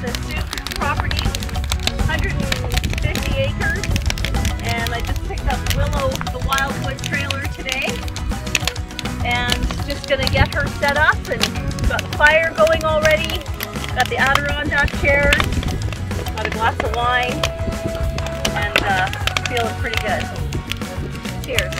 the Sooke property, 150 acres, and I just picked up Willow, the Wildwood trailer today, and just gonna get her set up, and got the fire going already, got the Adirondack chairs, got a glass of wine, and uh, feeling pretty good. Cheers.